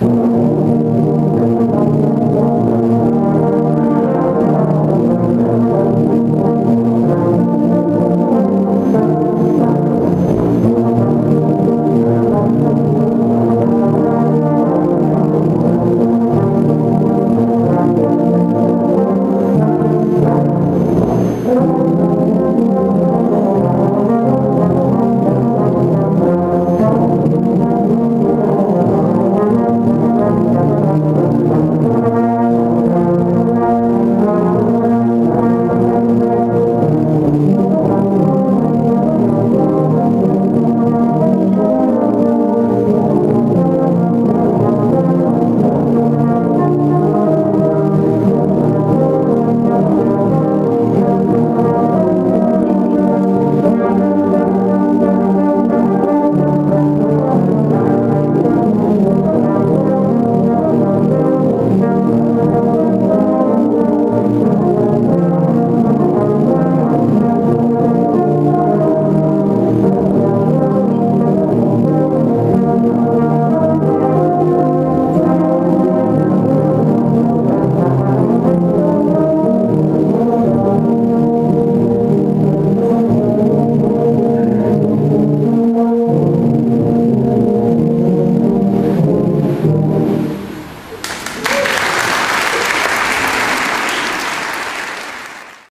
you